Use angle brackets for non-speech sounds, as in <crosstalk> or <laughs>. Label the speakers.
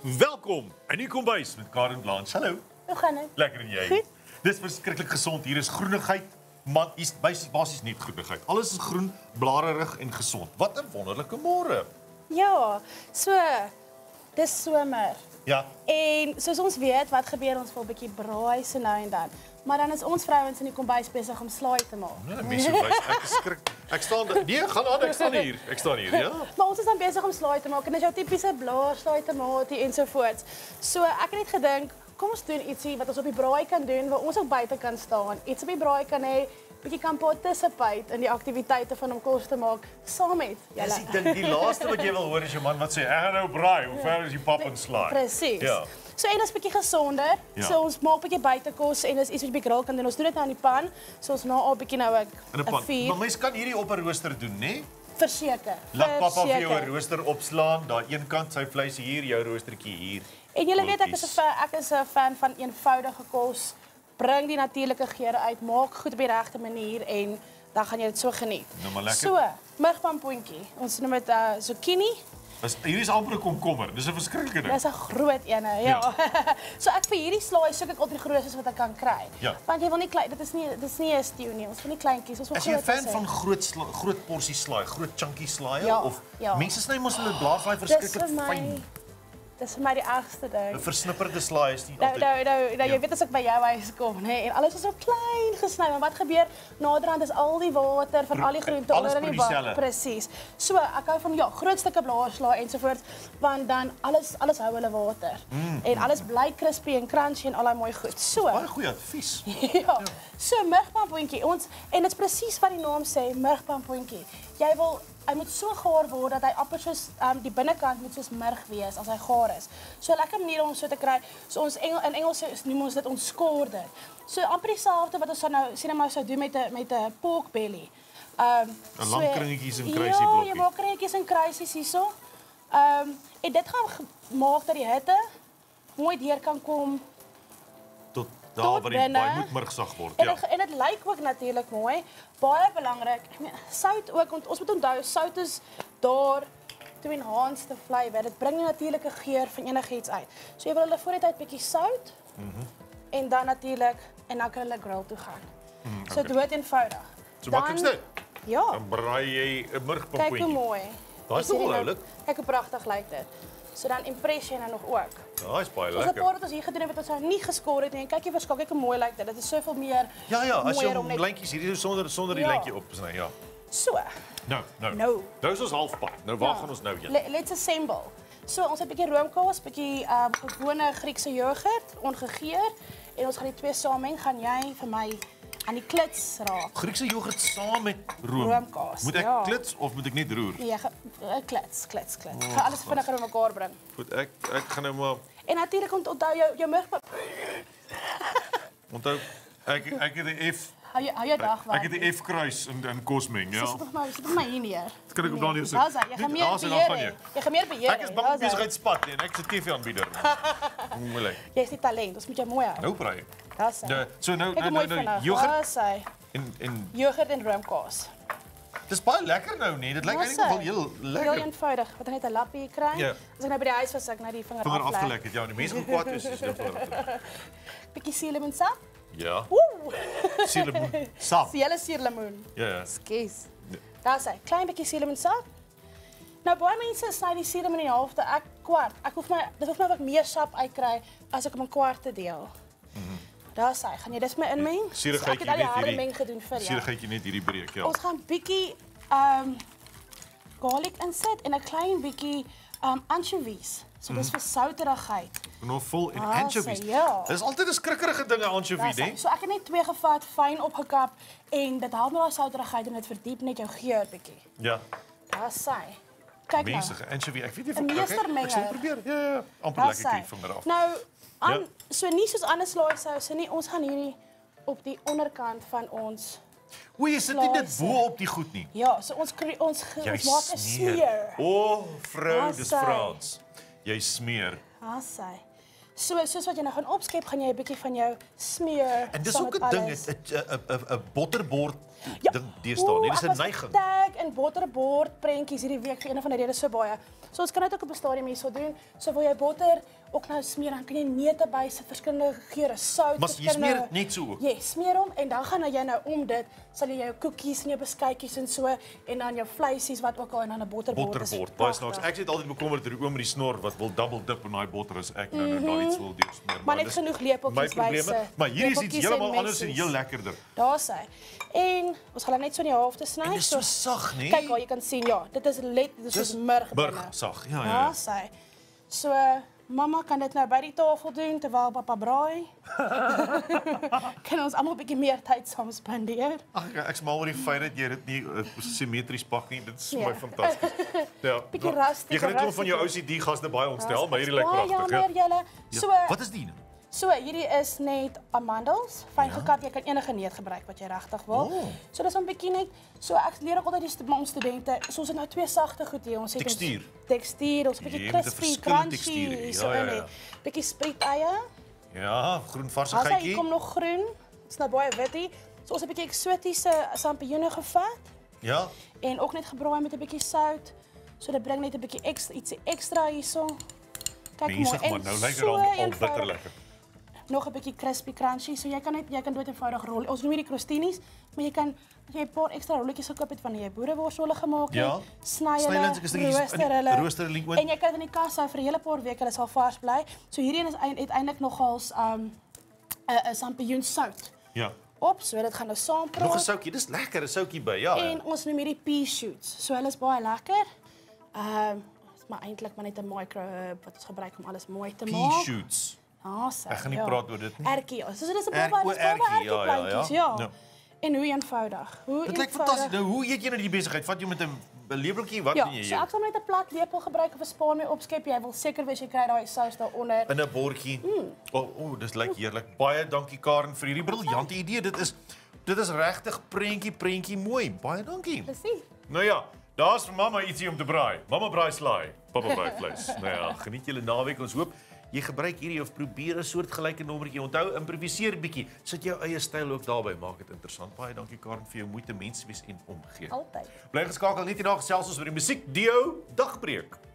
Speaker 1: Welkom in die kombuis met Karen Blanche. Hallo.
Speaker 2: Hoe gaan dit?
Speaker 1: Lekker en jy?
Speaker 2: Goed.
Speaker 1: Dis verskriklik gesond. Hier is groenigheid. Man, hier's basies basies net groenigheid. Alles is groen, blarerig en gesond. Wat 'n wonderlike môre.
Speaker 2: Ja, so dis somer.
Speaker 1: Ja.
Speaker 2: En soos ons weet, wat gebeur ons wil 'n bietjie braai so nou en dan. Maar dan is ons vrouens in die kombuis besig om slaai te maak.
Speaker 1: Nee, mense wys ek is skrik. Ek staan. Nee, gaan aan, ek staan hier. Ek staan hier, ja.
Speaker 2: Maar ons is dan besig om slaai te maak en dis jou tipiese blaarslaai tamatie ensovoorts. So ek het net gedink, kom ons doen ietsie wat ons op die braai kan doen waar ons ook buite kan staan. Iets op die braai kan hê, bietjie kan participate in die aktiwiteite van om kos te maak saam met
Speaker 1: Dis
Speaker 2: julle.
Speaker 1: die ding, die laaste wat jy wil hoor is jou man wat sê, "Ek gaan nou braai. Hoe ver is die pap en slaai?"
Speaker 2: Presies.
Speaker 1: Ja.
Speaker 2: So en is bietjie gesonder.
Speaker 1: Ja.
Speaker 2: So ons maak bietjie buitekos en dis iets wat die grill kan doen. Ons doen dit nou in die pan. So ons na al bietjie nou 'n
Speaker 1: In 'n
Speaker 2: vuur
Speaker 1: Maar mens kan hierdie op 'n rooster doen, né?
Speaker 2: verseker.
Speaker 1: Laat pappa vir jou 'n rooster opslaan, daar een kant sy vleis hier, jou roostertjie hier.
Speaker 2: En julle weet ek is 'n ek is 'n fan van eenvoudige kos. Bring die natuurlike geure uit, maak goed op die regte manier en dan gaan jy dit so geniet.
Speaker 1: Nou maar lekker.
Speaker 2: So, mugpampoentjie. Ons noem dit 'n uh, zucchini.
Speaker 1: Dis hierdie is amper 'n komkommer. Dis 'n verskriklike ding.
Speaker 2: Dis 'n groot ene, ja. <laughs> so ek vir hierdie slaai soek ek altyd die grootste wat ek kan kry.
Speaker 1: Ja.
Speaker 2: Want jy wil nie klein, dit is nie dis nie 'n stew nie. Ons wil nie kleintjies, ons wil
Speaker 1: As jy 'n
Speaker 2: groot
Speaker 1: fan van groot sla, groot porsie slaai, groot chunky slaai
Speaker 2: Ja,
Speaker 1: of
Speaker 2: ja.
Speaker 1: mense sny mos hulle blaarslaai
Speaker 2: Dis
Speaker 1: verskriklik
Speaker 2: vir my
Speaker 1: fyn.
Speaker 2: Dis vir my die ergste ding.
Speaker 1: 'n Versnipperde slaai is nie
Speaker 2: Nou
Speaker 1: altyd.
Speaker 2: nou nou, nou
Speaker 1: Ja.
Speaker 2: jy weet as ek by jou huis kom, nê, nee, en alles is so klein gesny, maar wat gebeur naderhand is al die water van
Speaker 1: Pro-
Speaker 2: al die groente onder in die bak. Presies. So, ek hou van ja, groot stukke blaarslaai ensovoorts, want dan alles alles hou hulle water.
Speaker 1: Mm.
Speaker 2: En alles bly crispy en crunchy en al daai mooi goed. So,
Speaker 1: Baie goeie advies. <laughs>
Speaker 2: ja. So mugpampoentjie. Ons en dit's presies wat die naam sê, mugpampoentjie. Jy wil hy moet so gaar word dat hy amper soos um, die binnekant moet soos murg wees as hy gaar is. So 'n lekker manier om so te kry. So ons Engel in Engels noem ons dit ons skorder. So amper dieselfde wat ons sou nou sien nou sou doen met 'n met 'n pork belly. Um
Speaker 1: En lang kringetjies en
Speaker 2: Ja,
Speaker 1: kruisieblokkie.
Speaker 2: jy maak kringetjies en kruisies hierso. Um en dit gaan maak dat die hitte mooi deur kan kom
Speaker 1: Tot daar
Speaker 2: Tot
Speaker 1: waar die baie moet murgsag word.
Speaker 2: En
Speaker 1: Ja.
Speaker 2: en dit lyk ook natuurlik mooi. Baie belangrik. Ek meen, Sout ook want ons moet onthou sout is daar to enhance the flavor. Dit bring die natuurlike geur van enigiets uit. So jy wil hulle voor die tyd bietjie sout.
Speaker 1: Mhm.
Speaker 2: En dan natuurlik en dan kan hulle grill toe gaan. So
Speaker 1: okay.
Speaker 2: dood eenvoudig.
Speaker 1: So maklik
Speaker 2: Dan-
Speaker 1: dit.
Speaker 2: Ja.
Speaker 1: Dan braai jy 'n
Speaker 2: Kyk hoe mooi.
Speaker 1: Daai is nogal
Speaker 2: nou-
Speaker 1: oulik.
Speaker 2: Kyk hoe pragtig lyk dit. So dan impress jy nou nog ook.
Speaker 1: Daai is baie
Speaker 2: Ons het
Speaker 1: lekker.
Speaker 2: paar wat ons hier gedoen het wat ons nou nie geskoor het nie. En kyk jy kyk hoe mooi lyk dit. Dit is soveel meer
Speaker 1: Ja ja, as jy hom lyntjies hierdie sonder sonder die
Speaker 2: Ja.
Speaker 1: lyntjie op sny, ja.
Speaker 2: So.
Speaker 1: Nou, nou.
Speaker 2: Nou.
Speaker 1: Nou is ons halfpad. Nou waar
Speaker 2: Ja.
Speaker 1: gaan ons nou heen?
Speaker 2: Le let's assemble. So ons het 'n bietjie roomkaas, bietjie um, gewone Griekse jogurt, ongegeur en ons gaan die twee saameng. Gaan jy vir my aan die klits raak?
Speaker 1: Griekse jogurt saam met room.
Speaker 2: Roomkaas,
Speaker 1: Moet ek
Speaker 2: ja.
Speaker 1: klits of moet ek net roer?
Speaker 2: Nee, ge- eh, klits, klits, klits.
Speaker 1: Oh,
Speaker 2: Gaan alles vinniger in mekaar bring.
Speaker 1: Goed, ek ek gaan nou maar
Speaker 2: En natuurlik ont onthou jou jou mug
Speaker 1: onthou ek ek het 'n F
Speaker 2: hou jou hou jou dag
Speaker 1: ek het 'n F kruis in in kosmeng, ja.
Speaker 2: Tog maar, maar hier neer.
Speaker 1: Dit kan ek op neersit.
Speaker 2: Daar's hy. Jy gaan meer beheer.
Speaker 1: jy.
Speaker 2: Jy gaan meer beheer.
Speaker 1: Ek is bang besigheidspad en ek se TV-aanbieder. <laughs> Moeilik.
Speaker 2: Jy's die talent. Ons moet jou mooi hou.
Speaker 1: Nou braai.
Speaker 2: Daar's hy.
Speaker 1: Ja, so nou nou
Speaker 2: hoe mooi
Speaker 1: nou, nou
Speaker 2: vinnig.
Speaker 1: jogurt
Speaker 2: Daar's hy.
Speaker 1: en en
Speaker 2: en roomkaas.
Speaker 1: dis baie lekker nou nee. Dit lyk eintlik nogal heel
Speaker 2: Heel
Speaker 1: lekker.
Speaker 2: eenvoudig. Wat net 'n lappie kry.
Speaker 1: Ja.
Speaker 2: As ek nou by die huis was, ek nou die vinger,
Speaker 1: Vinger afgelek het. Ja, die mense gaan kwaad wees as jy. <laughs>
Speaker 2: Bietjie.
Speaker 1: Ja. Suurlemoen sap.
Speaker 2: Hele suurlemoen.
Speaker 1: Ja ja.
Speaker 2: Skus.
Speaker 1: Nee.
Speaker 2: Daar's hy. Klein bietjie suurlemoensap. Nou baie mense sny die suurlemoen in die helfte, ek kwart. Ek hoef my dit hoef my wat meer sap uitkry as ek hom in kwarte deel. Daar's hy. Gaan jy dis my inmeng? So, ek
Speaker 1: Suurigheidjie
Speaker 2: het al die
Speaker 1: net hierdie.
Speaker 2: meng gedoen vir jou.
Speaker 1: Suurigheidjie net hierdie breek, ja.
Speaker 2: Ons gaan bietjie um garlic insit en 'n klein bietjie um anchovies. So dis vir souterigheid.
Speaker 1: Nog vol en
Speaker 2: Ah,
Speaker 1: anchovies.
Speaker 2: ja.
Speaker 1: Dis altyd 'n skrikkerige ding 'n anchovie, hè?
Speaker 2: So ek het net twee gevat, fyn opgekap en dit help met daai souterigheid en dit verdiep net jou geur bietjie.
Speaker 1: Ja.
Speaker 2: Daar's hy. Kyk nou.
Speaker 1: Mense, anchovie. Ek weet nie of ek ek sal probeer. Ja, ja, ja. Amper lekker kyk vinger af.
Speaker 2: Nou, aan
Speaker 1: Ja.
Speaker 2: so nie soos ander slaaisouse nie. Ons gaan hierdie op die onderkant van ons
Speaker 1: O, jy sit nie dit bo op die goed nie.
Speaker 2: Ja, so ons ons, ons maak 'n smeer.
Speaker 1: O, vrou, dis. Frans. Jy smeer.
Speaker 2: Haai. So soos wat jy nou gaan opskep, gaan jy 'n bietjie van jou smeer.
Speaker 1: En dis ook 'n ding. 'n 'n 'n 'n botterbord ding deesdae nie. Dis 'n neiging.
Speaker 2: Tag en botterbord prentjies hierdie week vir een van die redes so baie. So ons kan dit ook op 'n stadium hierso doen. So wil jy botter ook nou smeer, dan kan jy neute bysit, verskillende geure, sout,
Speaker 1: Maar jy
Speaker 2: verskillende
Speaker 1: smeer dit net so.
Speaker 2: Ja, yes, smeer hom en dan gaan jy nou om dit, sal jy jou koekies en jou beskuitjies en so en dan jou vleisies wat ook al en dan 'n botterbord.
Speaker 1: Botterbord. Baie snaaks. Ek sit altyd bekommerd oor die oom met die snor wat wil double dip in daai botter as ek nou nou daai iets wil deursmeer.
Speaker 2: Mhm. Maar net
Speaker 1: dis
Speaker 2: genoeg lepeltjies
Speaker 1: my probleme.
Speaker 2: bysit.
Speaker 1: Maar hier is iets heeltemal anders en heel lekkerder.
Speaker 2: Daar's hy. En ons gaan hom net so in die helfte sny.
Speaker 1: En dis so sag, nee?
Speaker 2: Kyk, waar jy kan sien, ja, dit is let, dit is soos murg.
Speaker 1: Murg sag. Ja, ja.
Speaker 2: Ja,
Speaker 1: ja.
Speaker 2: sy. So mamma kan dit nou by die tafel doen terwyl pappa braai. <laughs> kan ons almal 'n bietjie meer tyd saam spandeer.
Speaker 1: Ag ek ek's mal oor die feit dat jy dit nie uh, simmetries pak nie. Dit is vir
Speaker 2: Ja.
Speaker 1: my fantasties. <laughs> Ja.
Speaker 2: Bietjie
Speaker 1: maar
Speaker 2: rustig,
Speaker 1: Jy gaan net van jou. OCD gaste baie ontstel, maar hierdie lyk pragtig,
Speaker 2: jammer
Speaker 1: ja.
Speaker 2: julle. So
Speaker 1: Ja. Wat is die nou?
Speaker 2: So hierdie is net amandels, fyn gekap. Jy kan enige neut gebruik wat jy regtig wil.
Speaker 1: Oh.
Speaker 2: So dis 'n bietjie net so ek leer ook altyd die stu- ons studente, so ons het nou twee sagte goed hier. Ons het ons
Speaker 1: Tekstuur.
Speaker 2: Tekstuur, ons bietjie crispy, crunchy,
Speaker 1: tekstuur hê.
Speaker 2: so
Speaker 1: Ja, ja, ja.
Speaker 2: bietjie spriet eie.
Speaker 1: Ja, groen
Speaker 2: As hy
Speaker 1: varsigheidjie.
Speaker 2: kom nog groen. Dit's nou baie witie. So ons het 'n bietjie eksotiese sampioene gevat
Speaker 1: Ja.
Speaker 2: en ook net gebraai met 'n bietjie sout. So dit bring net 'n bietjie ekstra ietsie ekstra hierso. Kyk
Speaker 1: Mensig
Speaker 2: mooi.
Speaker 1: maar
Speaker 2: En
Speaker 1: nou lyk dit
Speaker 2: so
Speaker 1: al al
Speaker 2: eenvoudig.
Speaker 1: bitter lekker.
Speaker 2: Nog 'n bietjie crispy crunchy. So jy kan net jy kan dood eenvoudig rol. Ons noem hierdie crostinis, maar jy kan as jy 'n paar ekstra rolletjies gekoop het van jy boereworsrolle gemaak het,
Speaker 1: Ja.
Speaker 2: sny hulle, rooster hulle.
Speaker 1: rooster hulle in.
Speaker 2: En jy kan dit in die kas hou vir 'n hele paar weke, hulle sal vars bly. So hierdie een is uiteindelik nogals um 'n 'n champignon sout
Speaker 1: Ja.
Speaker 2: op, so dit gaan nou saam
Speaker 1: Nog 'n
Speaker 2: praat.
Speaker 1: soutjie. Dis lekker, 'n soutjie by. Ja.
Speaker 2: En
Speaker 1: ja.
Speaker 2: ons noem hierdie pea shoots. So hulle is baie lekker. Um is maar eintlik maar net 'n micro herb wat ons gebruik om alles mooi te
Speaker 1: Pea
Speaker 2: maak.
Speaker 1: shoots.
Speaker 2: Ja, so.
Speaker 1: Ek gaan nie
Speaker 2: ja.
Speaker 1: praat oor dit nie.
Speaker 2: Ertjie, ja. So dis 'n
Speaker 1: Erk-
Speaker 2: baba,
Speaker 1: o,
Speaker 2: dis baba
Speaker 1: ertjie, ja, ja, ja.
Speaker 2: ertjieplantjies, ja.
Speaker 1: Ja.
Speaker 2: En hoe eenvoudig. Hoe
Speaker 1: Dit lyk
Speaker 2: eenvoudig.
Speaker 1: fantasties. Nou, hoe eet jy nou die besigheid? Vat jy met 'n lepeltjie? Wat
Speaker 2: Ja,
Speaker 1: doen jy
Speaker 2: so
Speaker 1: hier?
Speaker 2: ek sal net 'n plat lepel gebruik of 'n spaan mee opskep. Jy wil seker wees jy kry daai sous daaronder.
Speaker 1: in 'n bordjie.
Speaker 2: Hmm.
Speaker 1: O, oh, oh, dis lyk heerlik. Baie dankie Karen vir hierdie briljante idee. Dit is dit is regtig prentjie prentjie mooi. Baie dankie.
Speaker 2: Presies.
Speaker 1: Nou ja, daar's vir mamma ietsie om te braai. Mamma braai slaai, pappa braai vleis. nou ja, geniet julle naweek. Ons hoop jy gebruik hierdie of probeer 'n soortgelyke nommertjie. Onthou, improviseer bietjie. Sit jou eie styl ook daarbey. Maak dit interessant. Baie dankie Karen vir jou moeite mens wees en omgee.
Speaker 2: Altyd.
Speaker 1: Bly geskakel net hierna gesels ons oor die musiek Dio dagbreek.